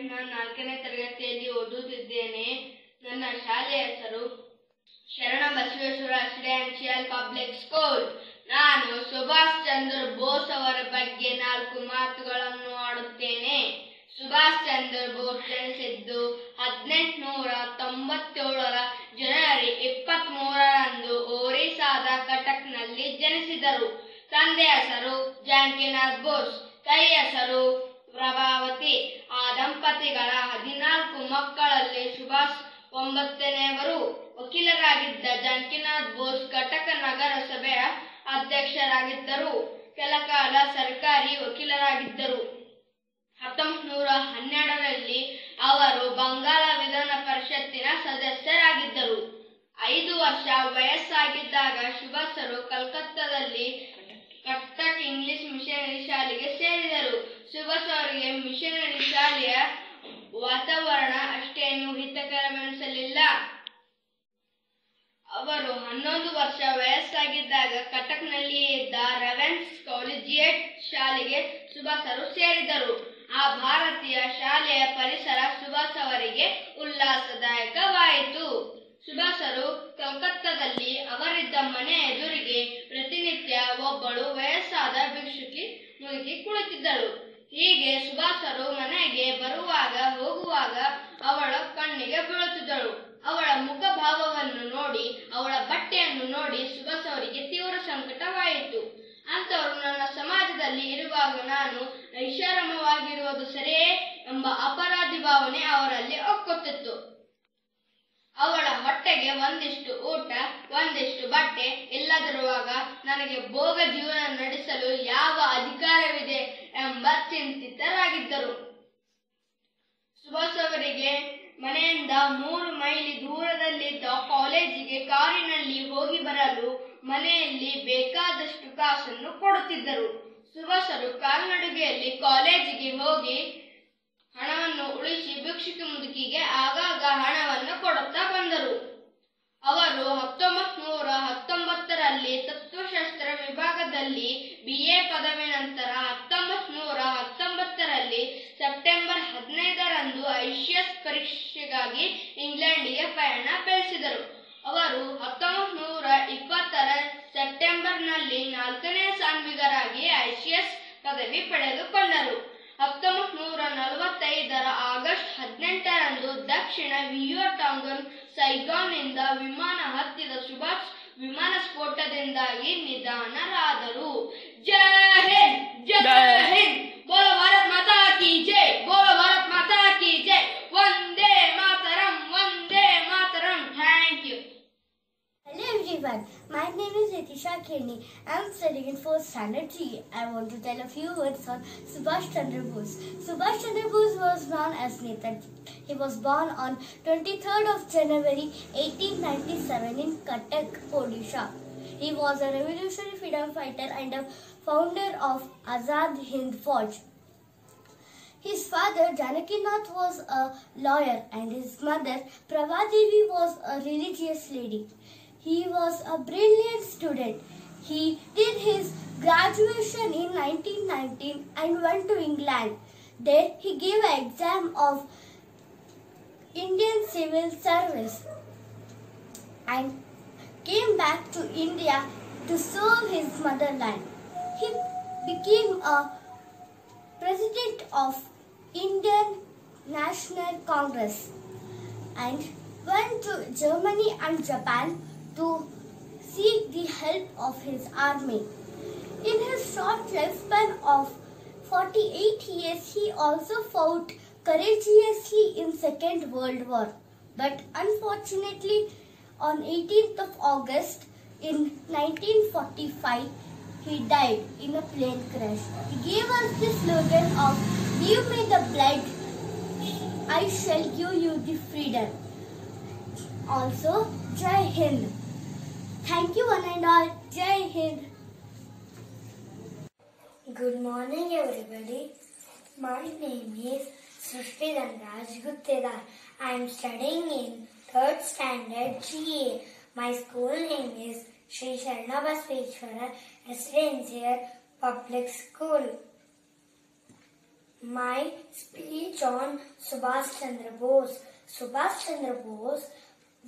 ನಾನು ನಾಲ್ಕನೇ ತರಗತಿಯಲ್ಲಿ ಓದುತ್ತಿದ್ದೇನೆ. ನನ್ನ ಶಾಲೆಯ ಹೆಸರು ಶರಣ ಬಸವೇಶ್ವರ ರೆಸಿಡೆನ್ಷಿಯಲ್ ಪಬ್ಲಿಕ್ ಸ್ಕೂಲ್. ನಾನು ಸುಭಾಷ್ ಚಂದ್ರ ಬೋಸ್ ಅವರ ಬಗ್ಗೆ ನಾಲ್ಕು ಮಾತುಗಳನ್ನು ಆಡುತ್ತೇನೆ. ಸುಭಾಷ್ ಚಂದ್ರ ಬೋಸ್ ಜನಿಸಿದ್ದು ಹದಿನೆಂಟುನೂರ ತೊಂಬತ್ತೇಳರ ಜನವರಿ ಇಪ್ಪತ್ತ್ ಮೂರರಂದು ಒರಿಸ್ಸಾದ ಕಟಕ್ನಲ್ಲಿ ಜನಿಸಿದರು. ತಂದೆ ಹೆಸರು ಜಾನಕಿನಾಥ್ ಬೋಸ್, ತಾಯಿ ಹೆಸರು ಪ್ರಭಾವತಿ ಆ ದಂಪತಿಗಳ ಹದಿನಾಲ್ಕು ಮಕ್ಕಳಲ್ಲಿ ಸುಭಾಷ್ ಒಂಬತ್ತನೆಯವರು ವಕೀಲರಾಗಿದ್ದ ಜಾನಕಿನಾಥ್ ಬೋಸ್ ಕಟಕ ನಗರಸಭೆಯ ಅಧ್ಯಕ್ಷರಾಗಿದ್ದರು. ಕೆಲಕಾಲ ಸರ್ಕಾರಿ ವಕೀಲರಾಗಿದ್ದರು. ಹತ್ತೊಂಬತ್ತ್ ನೂರ ಹನ್ನೆರಡರಲ್ಲಿ ಅವರು ಬಂಗಾಳ ವಿಧಾನ ಪರಿಷತ್ತಿನ ಸದಸ್ಯರಾಗಿದ್ದರು. ಐದು ವರ್ಷ ವಯಸ್ಸಾಗಿದ್ದಾಗ ಸುಭಾಸರು ಕಲ್ಕತ್ತಾದಲ್ಲಿ ಕಟ್ಟಕ್ ಇಂಗ್ಲಿಷ್ ಮಿಷನರಿ ಶಾಲೆಗೆ ಸೇರಿದರು. ಸುಭಾಸ್ ಅವರಿಗೆ ಮಿಷನರಿ ಶಾಲೆಯ ವಾತಾವರಣ ಅಷ್ಟೇನು ಹಿತಕರವೆನಿಸಲಿಲ್ಲ ಅವರು ಹನ್ನೊಂದು ವರ್ಷ ವಯಸ್ಸಾಗಿದ್ದಾಗ ಕಟಕ್ನಲ್ಲಿಯೇ ಇದ್ದ ರೆವೆನ್ಸ್ ಕಾಲೇಜಿಯೇಟ್ ಶಾಲೆಗೆ ಸುಭಾಸರು ಸೇರಿದರು. ಆ ಭಾರತೀಯ ಶಾಲೆಯ ಪರಿಸರ ಸುಭಾಸ್ ಅವರಿಗೆ ಉಲ್ಲಾಸದಾಯಕವಾಯಿತು. ಸುಭಾಸರು ಕಲ್ಕತ್ತಾದಲ್ಲಿ ಅವರಿದ್ದ ಮನೆ ಎದುರಿಗೆ ಪ್ರತಿನಿತ್ಯ ಒಬ್ಬಳು ವಯಸ್ಸಾದ ಭಿಕ್ಷುಕಿ ಮುಳುಗಿ ಕುಳಿತಿದ್ದಳು ಹೀಗೆ ಸುಭಾಷರು ಮನೆಗೆ ಬರುವಾಗ ಹೋಗುವಾಗ ಅವಳ ಕಣ್ಣಿಗೆ ಬೀಳುತ್ತಿದ್ದಳು. ಅವಳ ಮುಖಭಾವವನ್ನು ನೋಡಿ, ಅವಳ ಬಟ್ಟೆಯನ್ನು ನೋಡಿ ಸುಭಾಷ್ ಅವರಿಗೆ ತೀವ್ರ ಸಂಕಟವಾಯಿತು. ಅಂತವರು ನನ್ನ ಸಮಾಜದಲ್ಲಿ ಇರುವಾಗ ನಾನು ಐಷಾರಾಮವಾಗಿರುವುದು ಸರಿಯೇ ಎಂಬ ಅಪರಾಧಿ ಭಾವನೆ ಅವರಲ್ಲಿ ಒಕ್ಕುತ್ತಿತ್ತು. ಅವಳ ಹೊಟ್ಟೆಗೆ ಒಂದಿಷ್ಟು ಊಟ, ಒಂದಿಷ್ಟು ಬಟ್ಟೆ ಇಲ್ಲದಿರುವಾಗ ನನಗೆ ಭೋಗ ಜೀವನ ನಡೆಸಲು ಯಾವ ಅಧಿಕಾರವಿದೆ ಎಂಬ ಚಿಂತಿತರಾಗಿದ್ದರು. ಸುಭಾಷ್ ಮನೆಯಿಂದ ಮೂರು ಮೈಲಿ ದೂರದಲ್ಲಿದ್ದ ಕಾಲೇಜಿಗೆ ಕಾರಿನಲ್ಲಿ ಹೋಗಿ ಬರಲು ಮನೆಯಲ್ಲಿ ಬೇಕಾದಷ್ಟು ಕಾಸನ್ನು ಕೊಡುತ್ತಿದ್ದರು. ಸುಭಾಷರು ಕಾಲ್ನಡಿಗೆಯಲ್ಲಿ ಕಾಲೇಜಿಗೆ ಹೋಗಿ ಹಣವನ್ನು ಉಳಿಸಿ ಭಿಕ್ಷುಕಿ ಮುದುಕಿಗೆ ಬಂದರು ಅವರು ಹತ್ತೊಂಬತ್ ನೂರ ಹತ್ತೊಂಬತ್ತರಲ್ಲಿ ತತ್ವಶಾಸ್ತ್ರ ವಿಭಾಗದಲ್ಲಿ ಬಿಎ ಪದವಿ ನಂತರ ಹತ್ತೊಂಬತ್ ನೂರ ಹತ್ತೊಂಬತ್ತರಲ್ಲಿ ಸೆಪ್ಟೆಂಬರ್ ಹದಿನೈದರಂದು ಐಸಿಎಸ್ ಪರೀಕ್ಷೆಗಾಗಿ ಇಂಗ್ಲೆಂಡಿಗೆ ಪಯಣ ಬೆಳೆಸಿದರು. ಅವರು ಹತ್ತೊಂಬತ್ ನೂರ ಇಪ್ಪತ್ತರ ಸೆಪ್ಟೆಂಬರ್ನಲ್ಲಿ ನಾಲ್ಕನೇ ಸಾನ್ವಿಗರಾಗಿ ಐಸಿಎಸ್ ಪದವಿ ಪಡೆದುಕೊಂಡರು. ಹತ್ತೊಂಬತ್ ನೂರ ನಲವತ್ತೈದರ ಆಗಸ್ಟ್ ಹದಿನೆಂಟರಂದು ದಕ್ಷಿಣ ವಿಯೋಟಾಂಗನ್ ಸೈಗಾನ್ನಿಂದ ವಿಮಾನ ಹತ್ತಿದ ಸುಭಾಷ್ ವಿಮಾನ ಸ್ಫೋಟದಿಂದಾಗಿ ನಿಧನರಾದರು. Jai Hind Jai my name is Ritisha Keni. I am studying in 4th standard G. I want to tell a few words on Subhash Chandra Bose. Subhash Chandra Bose was known as Netaji. He was born on 23rd of January 1897 in Cuttack, Odisha. He was a revolutionary freedom fighter and a founder of Azad Hind Fauj. His father Janakinath was a lawyer and his mother Prabhadevi was a religious lady. He was a brilliant student. He did his graduation in 1919 and went to England. There he gave an exam of Indian Civil Service and came back to India to serve his motherland. He became a president of Indian National Congress and went to Germany and Japan to seek the help of his army. In his short lifespan of 48 years, he also fought courageously in Second World War. But unfortunately, on 18th of August in 1945, he died in a plane crash. He gave us the slogan of "Give me the blood, I shall give you the freedom." Also, Jai Hind. Thank you one and all. Jai Hind. Good morning, everybody. My name is Srishti Raj Guttedar. I am studying in third standard GA. My school name is Sri Sharna Basveshwara Residential Public School. my speech on Subhash Chandra Bose. Subhash Chandra Bose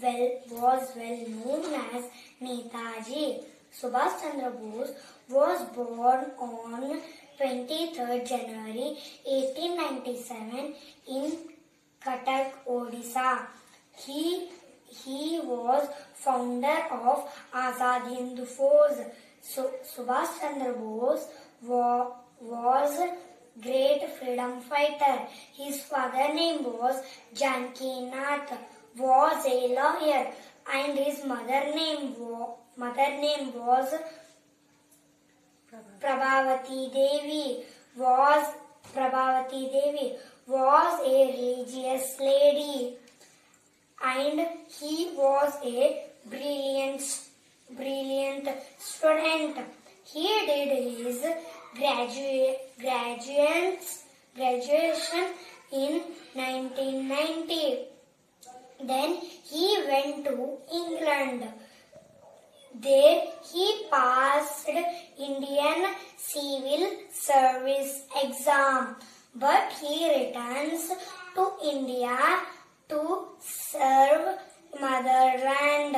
well, was well known as Netaji. Subhash Chandra Bose was born on 23rd January 1897 in Cuttack, Odisha. He he was founder of Azad Hindu Force. So, Subhash Chandra Bose wa- was great freedom fighter. His father name was Janki Nath, was a lawyer, and his mother name mother name was Prabhavati Devi. Was Prabhavati Devi was a religious lady and he was a brilliant brilliant student he did his graduate graduates graduation in 1990 then he went to england there he passed Indian Civil Service exam, but he returns to India to serve motherland.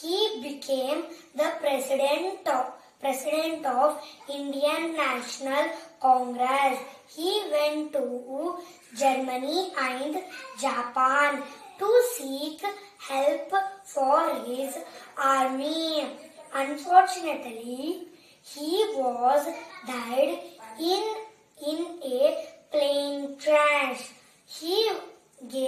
He became the president of, president of Indian National Congress. He went to Germany and Japan to seek help for his army. Unfortunately, he was died in in a plane crash. He gave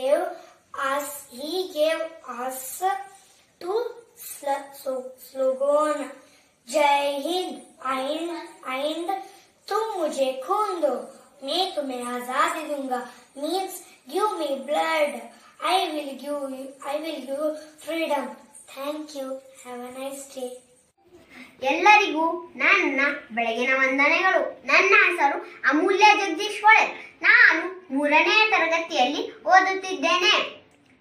freedom thank you have a nice day ಎಲ್ಲರಿಗೂ ನನ್ನ ಬೆಳಗಿನ ವಂದನೆಗಳು. ನನ್ನ ಹೆಸರು ಅಮೂಲ್ಯ ಜಗದೀಶ್ ನಾನು ಮೂರನೇ ತರಗತಿಯಲ್ಲಿ ಓದುತ್ತಿದ್ದೇನೆ.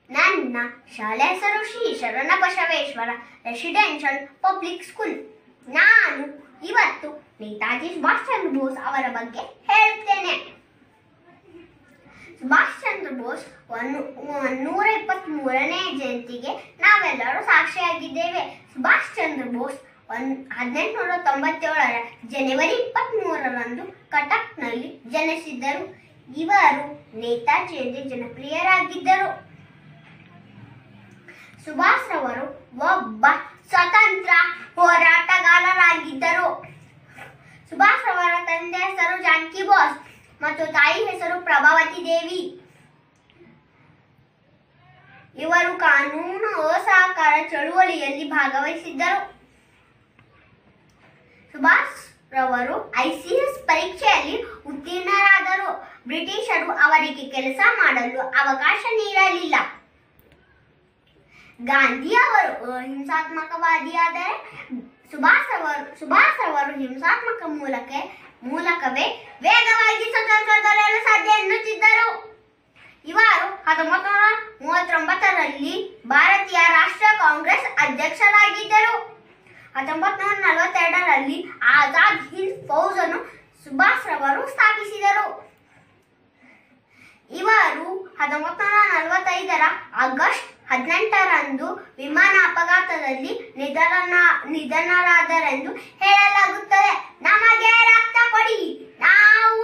ನನ್ನ ಶಾಲೆ ಹೆಸರು Shri Sharana Basaveshwara residential public school. ನಾನು ಇವತ್ತು ನೇತಾಜಿ ಸುಭಾಷ್ ಚಂದ್ರ ಬೋಸ್ ಅವರ ಬಗ್ಗೆ ಹೇಳುತ್ತೇನೆ ಸುಭಾಷ್ ಚಂದ್ರ ಬೋಸ್ ನೂರ ಇಪ್ಪತ್ತ್ ಮೂರನೇ ಜಯಂತಿಗೆ ನಾವೆಲ್ಲರೂ ಸಾಕ್ಷಿಯಾಗಿದ್ದೇವೆ. ಸುಭಾಷ್ ಚಂದ್ರ ಬೋಸ್ ಒಂದ್, ಹದಿನೆಂಟುನೂರ ತೊಂಬತ್ತೇಳರ ಜನವರಿ ಇಪ್ಪತ್ತ್ ಮೂರರಂದು ಕಟಕ್ನಲ್ಲಿ ಜನಿಸಿದ್ದರು. ಇವರು ನೇತಾಜಿಯಲ್ಲಿ ಜನಪ್ರಿಯರಾಗಿದ್ದರು. ಸುಭಾಷ್ ರವರು ಒಬ್ಬ ಸ್ವತಂತ್ರ ಹೋರಾಟಗಾರರಾಗಿದ್ದರು. ಸುಭಾಷ್ ರವರ ತಂದೆ ಹೆಸರು ಜಾನಕಿ ಬೋಸ್. ಮತ್ತು ತಾಯಿ ಹೆಸರು ಪ್ರಭಾವತಿ ದೇವಿ. ಇವರು ಕಾನೂನು ಅಸಹಕಾರ ಚಳುವಳಿಯಲ್ಲಿ ಭಾಗವಹಿಸಿದ್ದರು. ಸುಭಾಷ್ ರವರು ಐಸಿಎಸ್ ಪರೀಕ್ಷೆಯಲ್ಲಿ ಉತ್ತೀರ್ಣರಾದರು. ಬ್ರಿಟಿಷರು ಅವರಿಗೆ ಕೆಲಸ ಮಾಡಲು ಅವಕಾಶ ನೀಡಲಿಲ್ಲ. ಗಾಂಧಿ ಅವರು ಹಿಂಸಾತ್ಮಕವಾದಿಯಾದರೆ ಸುಭಾಷ್ ಅವರು ಸುಭಾಷ್ ಅವರು ಹಿಂಸಾತ್ಮಕ ಮೂಲಕ ಮೂಲಕವೇ ವೇಗವಾಗಿ ಸ್ವತಂತ್ರ ದೊರೆಯಲು ಸಾಧ್ಯ ಎನ್ನುತ್ತಿದ್ದರು. ಇವರು ಹತ್ತೊಂಬತ್ತು ಮೂವತ್ತೊಂಬತ್ತರಲ್ಲಿ ಭಾರತೀಯ ರಾಷ್ಟ್ರೀಯ ಕಾಂಗ್ರೆಸ್ ಅಧ್ಯಕ್ಷರಾಗಿದ್ದರು. ಹತ್ತೊಂಬತ್ತು ನೂರ ನಲವತ್ತೆರಡರಲ್ಲಿ ಆಜಾದ್ ಹಿಂದ್ ಫೌಜ್ ಅನ್ನು ಸುಭಾಷ್ ರವರು ಸ್ಥಾಪಿಸಿದರು. ಇವರು ಹತ್ತೊಂಬತ್ತು ನೂರ ನಲವತ್ತೈದರ ಆಗಸ್ಟ್ ಹದಿನೆಂಟರಂದು ವಿಮಾನ ಅಪಘಾತದಲ್ಲಿ ನಿಧನ ನಿಧನರಾದರೆಂದು ಹೇಳಲಾಗುತ್ತದೆ. ನಮಗೆ ಪಡಿ ನಾವು